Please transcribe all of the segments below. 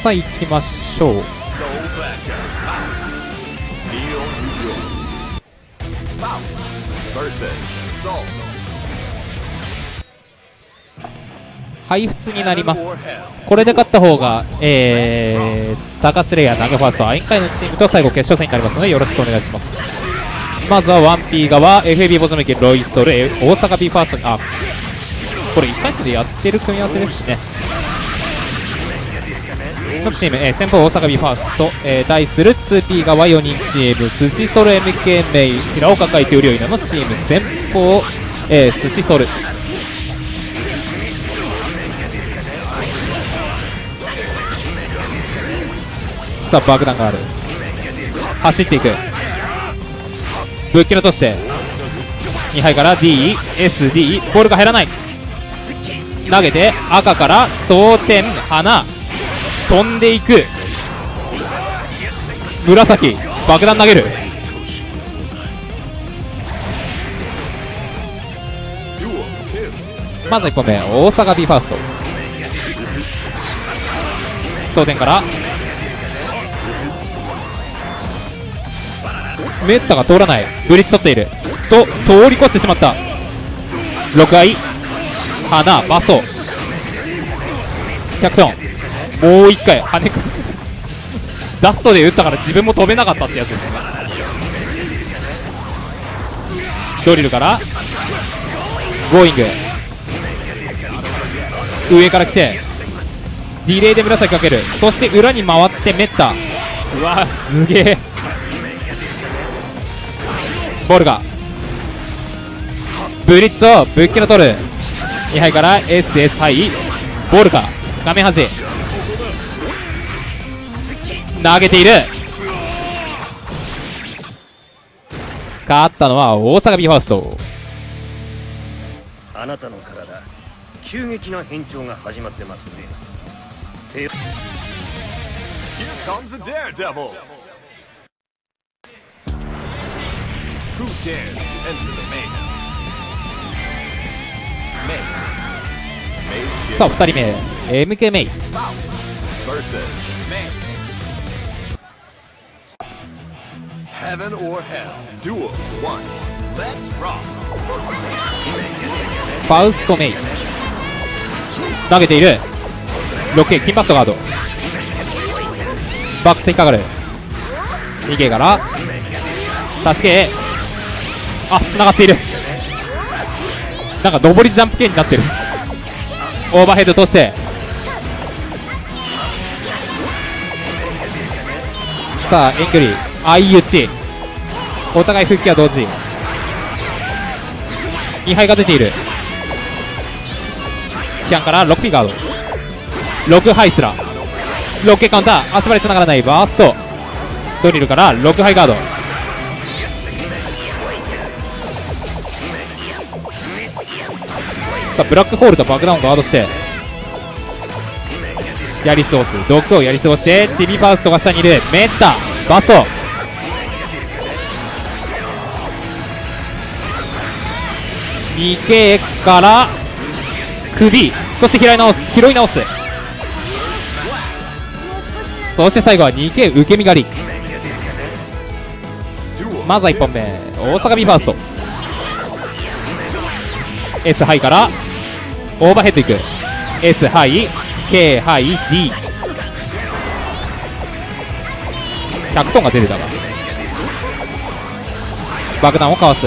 さあ行きましょう。はいになります。これで勝った方がえー、ダガスレイヤーガファーストアインカイのチームと最後決勝戦になりますのでよろしくお願いします。まずは 1P 側 FAB ボズメキロイストルえ大阪 B ファーストにあこれ1回戦でやってる組み合わせですしね。各チーム、えー、先方大阪 B ファースト、えー、対する 2P 側4人チーム寿司ソル MK メイ平岡海斗よりのチーム先方、えー、寿司ソル。さあ爆弾がある。走っていく。ぶっきらとして2杯から DSD ボールが入らない。投げて赤から蒼天花。飛んでいく。紫爆弾投げる。まず1本目大阪 B ファースト。蒼天からメッタが通らない。ブリッジ取っている。と通り越してしまった。6愛花バソ100トンもう1回跳ねくダストで打ったから自分も飛べなかったってやつです。ねドリルから。ゴーイング。上から来て。ディレイで紫かける。そして裏に回ってメッタ。うわすげえ。ボルガブリッツをぶっきら取る。2杯から SS ハイ。ボルガ画面端投げている。勝ったのは大阪 B ファースト。あなたの体急激な変調が始まってますね。手 Here comes a daredevil. Who dares to enter the mayhem? May. May さあ Shin 2人目 MK メイ versus May. Heaven or hell. Duel 1. Let's rock. ファウストメイ投げている 6K 金バストガードバックスにかかる逃げから助けあ繋がっている。なんか上りジャンプ系になってる。オーバーヘッドとしてさあ遠距離。相打ち。お互い復帰は同時。2敗が出ている。シアンから6ピガード。6ハイスラ6系カウンター。足場で繋がらない。バースト。ドリルから6ハイガード。さあブラックホールと爆弾をガードして。やり過ごす。毒をやり過ごしてチビファーストが下にいる。メッタバスト 2K から首。そして拾い直す。拾い直す。そして最後は 2K 受け身狩り。まずは1本目。大阪 B ファースト。S ハイから。オーバーヘッドいく。S ハイ。K ハイ。D100 トンが出てたが爆弾をかわす。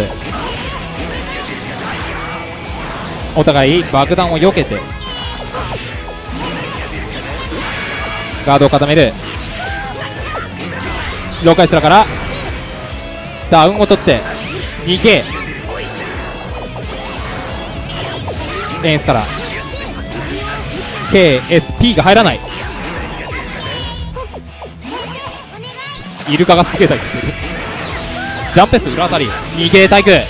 お互い爆弾を避けて。ガードを固める。ローカイスラから。ダウンを取って。2K レンスから。KSP が入らない。イルカがすげえ待機する。ジャンプス裏当たり。2K 対空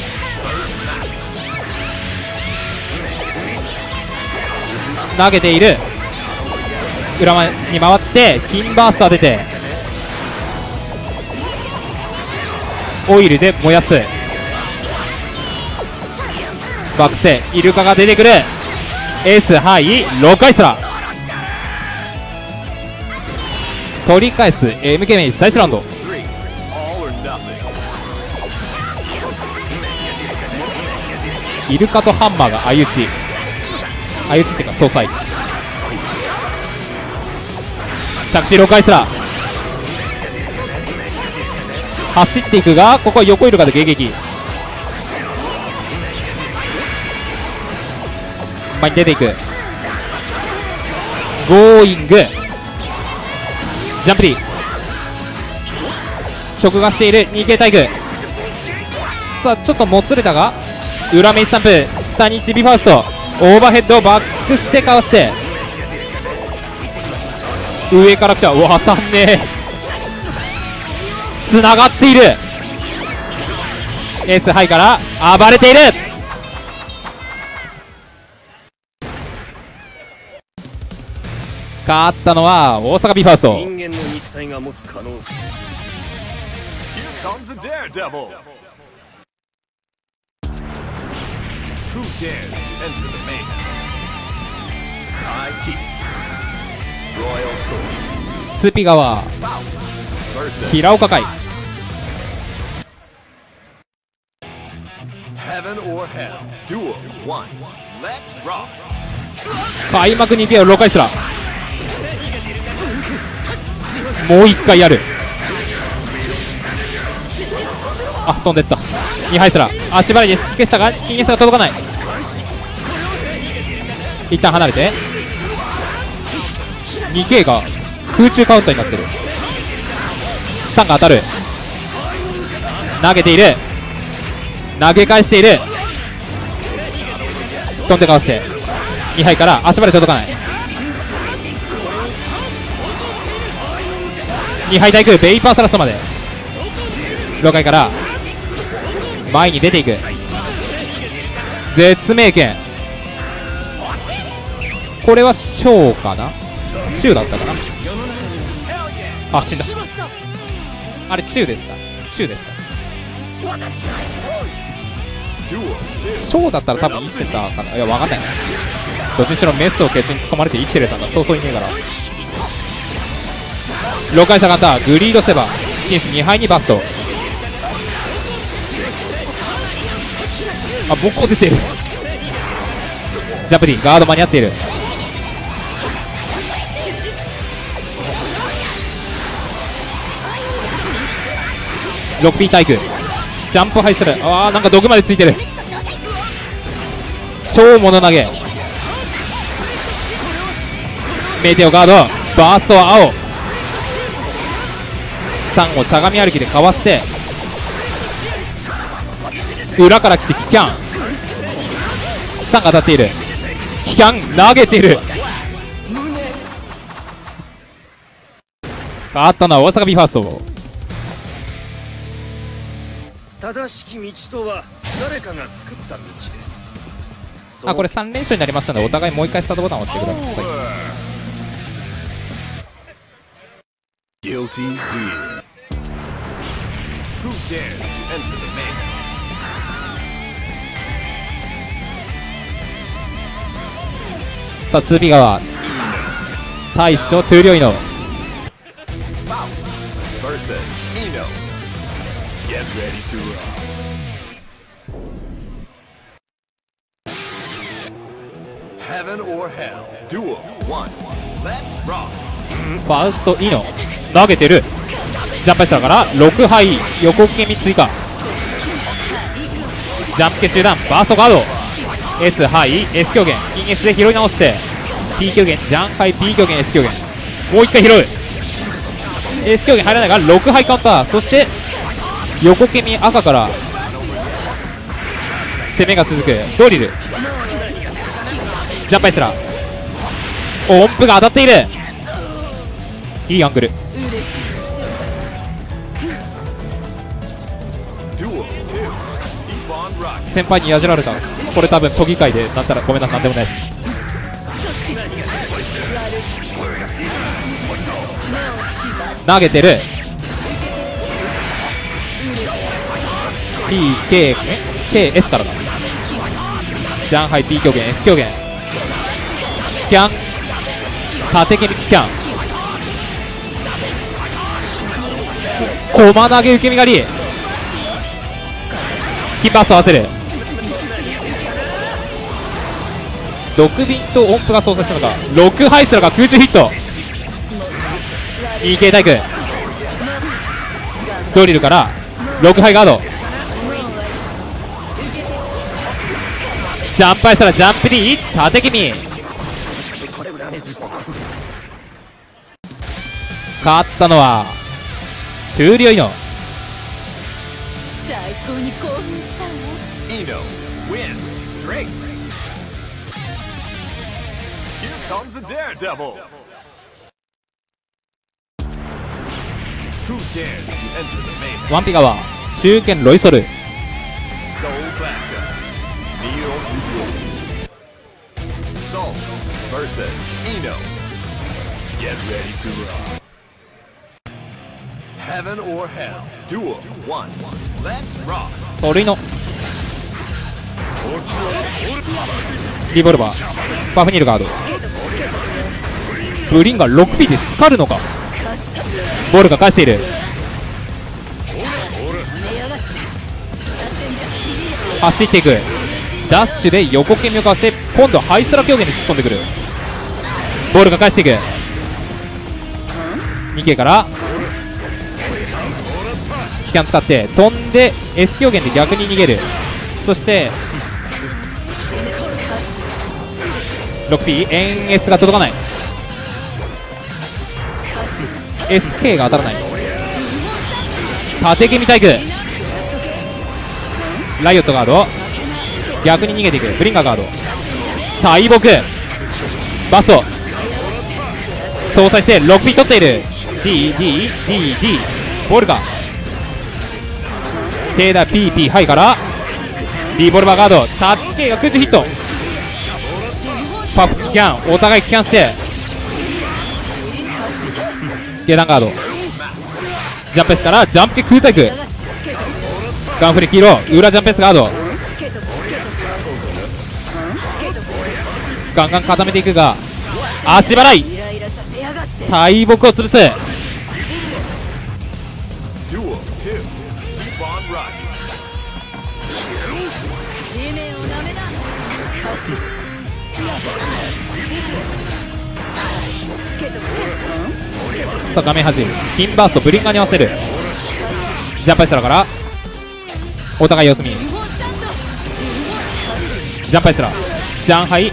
投げている。裏に回ってキンバースト当てて。オイルで燃やす。バックセイルカが出てくる。エースハイ6回スラ取り返す MK メイ最初ラウンド。イルカとハンマーが相打ち。相打ちっていうか総裁。着地6回スラ走っていくがここは横イルカで迎撃。前に出ていく。ゴーイングジャンプ D 直がしている。2K タイグ。さあちょっともつれたが。裏目スタンプ。下にチビファースト。オーバーヘッド。バックステかわして。上から来た。渡んねえ。つながっている。エースハイから暴れている。勝ったのは大阪ビーファースト。人間の肉体がスピガワ平岡海開幕に行はよ6回すら。もう1回やる。あ飛んでった。2敗すら足払いです。消したが金ゲスが届かない。一旦離れて。2K が空中カウンターになってる。スタンが当たる。投げている。投げ返している。飛んでかわして。2敗から足場で届かない。2敗対空ベイパーサラストまで。6回から。前に出ていく。絶命剣。これは小かな？中だったかな？あ死んだ。あれ中ですか？中ですか？Duel 2. 小だったら多分生きてたかないやわかんない。どっちにしろメスをケツに突っ込まれて生きてるやつなんかそうそういねえから。6回下がったグリードセバー。キンス2敗にバスト。あボコ出てる。ジャプディガード間に合っている。6 p 体育ジャンプハイするあーなんか毒までついてる。超物投げ。メテオガード。バーストは青。スタンをしゃがみ歩きでかわして裏から来てキキャンスタンが当たっている。キキャン投げている。あったのは大阪ビファースト。正しき道とは誰かが作った道です。あこれ3連勝になりましたのでお互いもう一回スタートボタンを押してください Guilty Gear. Who dares to enter the mayhem? さあ 2B 側大将トゥーリョイの versus Eno. Get ready to rock. Heaven or Hell. Duel 1. Let's rock. ファーストイノ投げてる。ジャンプしたから6敗横受け身追加ジャンプ系集団バーストガード。S ハイ S 強減金 S で拾い直して。P 強減ジャンハイ P 強減 S 強減もう一回拾う。S 強減入らないから6敗カウンター。そして横受け身赤から攻めが続く。ドリル。ジャンプアイスラー。音符が当たっている。いいアングル。先輩にやじられた。これ多分都議会でなったらごめんななんでもないです。投げてる。PKKS からだ。ジャンハイ B 狂言 S 狂言。キャン。縦蹴りキャン。駒投げ受け身狩り。キンバースト合わせる。毒瓶と音符が操作したのか。6ハイスラが空中ヒット。EK 体育ドリルから6ハイガード。ジャンプアイスラジャンプ D 縦気味。勝ったのはトゥーリオイノ最高に興奮したわ Eno win straight. Here comes a daredevil. Who dares to enter the main ワンピガは中堅ロイソル Soul Backup? Neo. Soul versus Eno. Get ready to rock. Heaven or hell. Duel one. Let's rock. ソルイノリボルバー。バフニルガード。ブリンが 6P でスカるのか。ボールが返している。走っていく。ダッシュで横剣をかわして今度ハイスラ強限に突っ込んでくる。ボールが返していく。2系から。機関使って飛んで S 強限で逆に逃げる。そして 6P 円 S が届かない。SK が当たらない。縦蹴み体育ライオットガード。逆に逃げていく。ブリンガーガード。大木。バスト相殺して 6P 取っている。DDDD ボールがテーダ PP ハイから。リボルバーガード。タッチ系が空中ヒット。パフキャン。お互いキャンして。下段ガード。ジャンプスから。ジャンプ空対空ガンフレ黄色裏ジャンプスガード。ガンガン固めていくが。足払い。大木を潰す。Duel two. Keep on rocking. 地面をなめなカスつけとけさあ画面端キンバーストブリンガーに合わせる。ジャンプアイスラーから。お互い様子見。ジャンプアイスラ。ージャンハイ。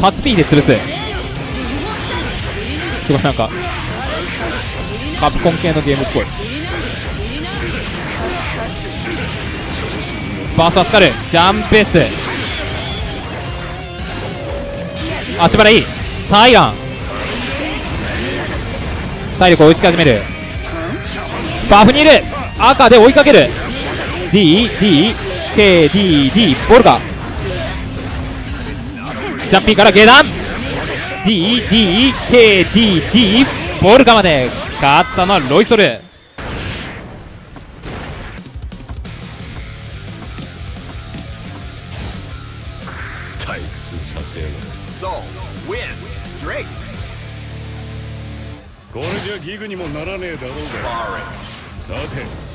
タッチ P で潰す。すごいなんかカプコン系のゲームっぽい。バーストアスカルジャンプ S 足払いタイラン。体力追いつき始める。バフにいる赤で追いかける。DDKDD ボルガジャンピーから下段。DDKDD ボルガまで。勝ったのはロイソル退屈させやがる Soul win straight. これじゃギグにもならねえだろうが.さて